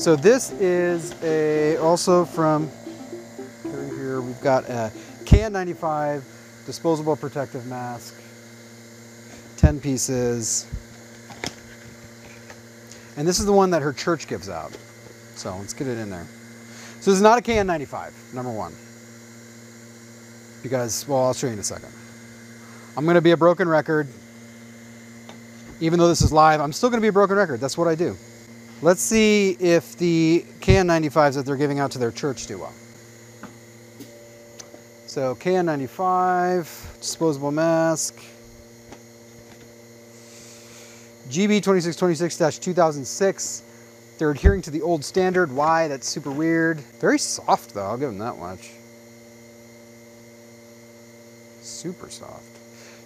So this is a also from here, here we've got a KN95 disposable protective mask, 10 pieces. And this is the one that her church gives out. So let's get it in there. So this is not a KN95, number one. Because, well, I'll show you in a second. I'm to be a broken record. Even though this is live, I'm still going to be a broken record. That's what I do. Let's see if the KN95s that they're giving out to their church do well. So KN95, disposable mask. GB 2626-2006. They're adhering to the old standard. Why? That's super weird. Very soft though, I'll give them that much. Super soft.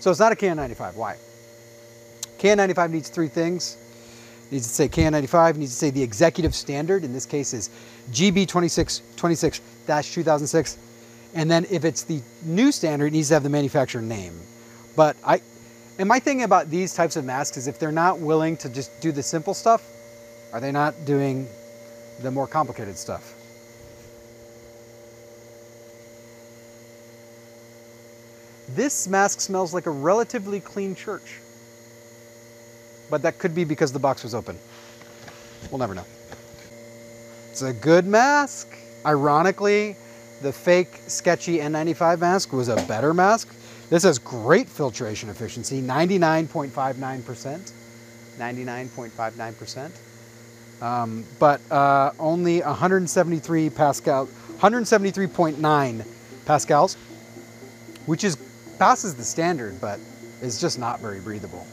So it's not a KN95, why? KN95 needs three things needs to say KN95, needs to say the executive standard, in this case is GB 2626-2006. And then if it's the new standard, it needs to have the manufacturer name. But I, and my thing about these types of masks is if they're not willing to just do the simple stuff, are they not doing the more complicated stuff? This mask smells like a relatively clean church but that could be because the box was open. We'll never know. It's a good mask. Ironically, the fake sketchy N95 mask was a better mask. This has great filtration efficiency, 99.59%. 99.59%. Um, but uh, only 173 Pascal, 173.9 pascals, which is passes the standard, but is just not very breathable.